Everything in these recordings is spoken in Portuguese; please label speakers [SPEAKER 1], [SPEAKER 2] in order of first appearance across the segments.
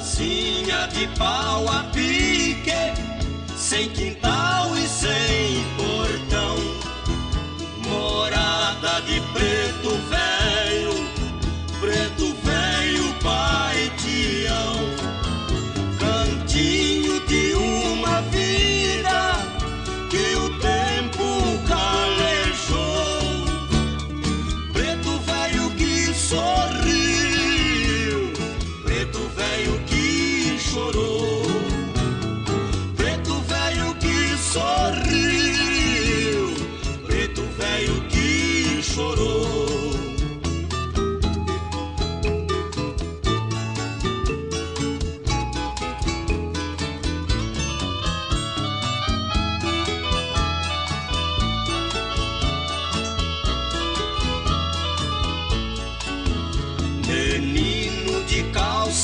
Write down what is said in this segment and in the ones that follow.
[SPEAKER 1] casinha de pau a pique, sem quintal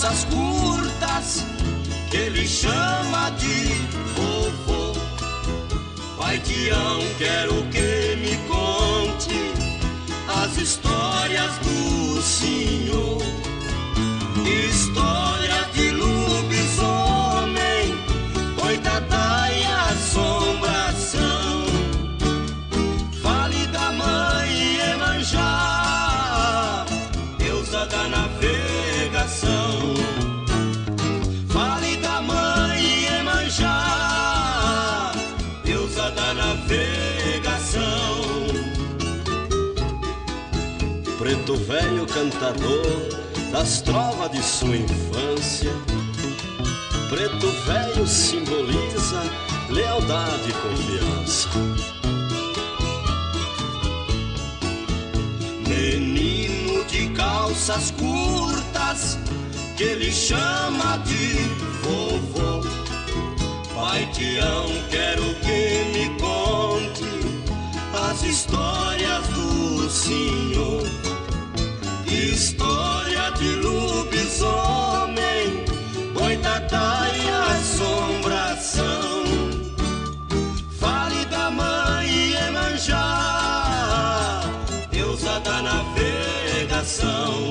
[SPEAKER 1] calças curtas, que ele chama de vovô. Pai Tião, quero que me conte as histórias do senhor. História de lobisomem, coitada navegação.
[SPEAKER 2] Preto velho cantador das trovas de sua infância. Preto velho simboliza lealdade e confiança.
[SPEAKER 1] Menino de calças curtas, que ele chama de vovô. Pai Tião, quero me conte as histórias do senhor. História de lobisomem, boitatá e assombração. Fale da mãe Emanjá, deusa da navegação.